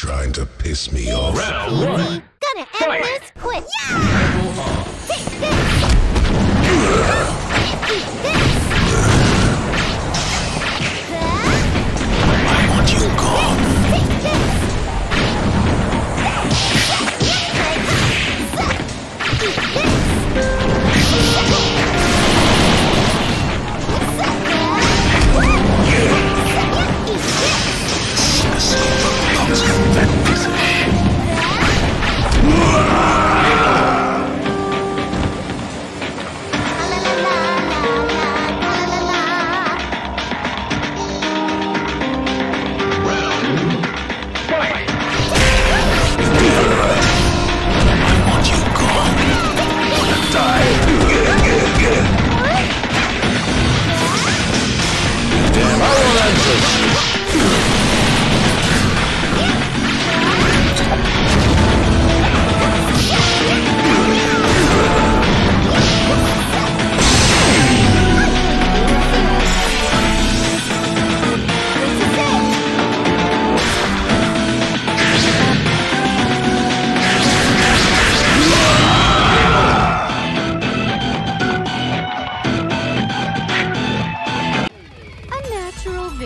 trying to piss me off. Round one. Gonna end Fight. this quick. Yeah!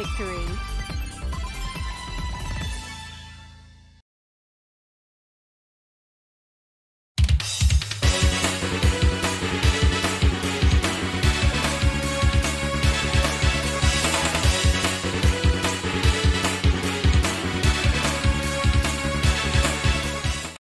victory.